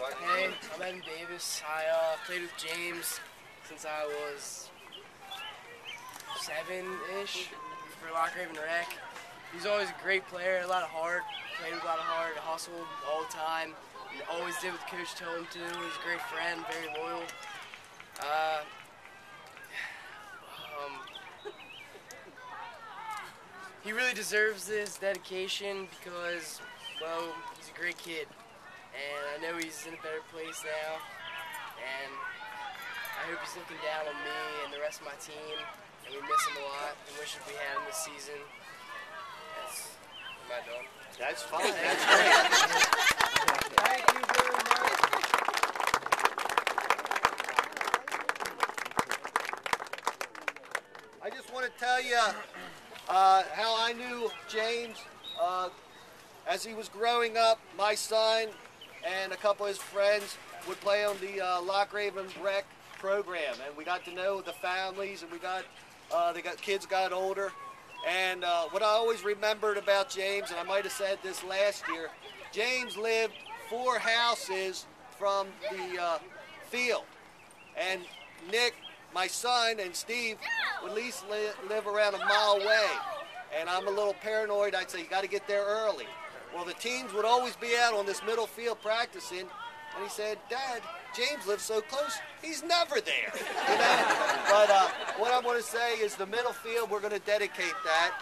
Hey, I'm Evan Davis. I uh, played with James since I was seven-ish for Loch Raven Rec. He's always a great player, a lot of heart, played with a lot of heart, hustled all the time, and always did what coach told him to. He's a great friend, very loyal. Uh, um, he really deserves this dedication because, well, he's a great kid. And I know he's in a better place now. And I hope he's looking down on me and the rest of my team. And we miss him a lot and wish we had him this season. That's my done. That's fine. That's great. Thank you very much. I just want to tell you uh, how I knew James. Uh, as he was growing up, my son and a couple of his friends would play on the uh, Loch Raven Rec program, and we got to know the families, and we got uh, got kids got older. And uh, what I always remembered about James, and I might have said this last year, James lived four houses from the uh, field, and Nick, my son, and Steve would at least li- live around a mile away. And I'm a little paranoid. I'd say you got to get there early. Well, the teams would always be out on this middle field practicing, and he said, "Dad, James lives so close, he's never there." You know. but uh, what I want to say is the middle field. We're going to dedicate that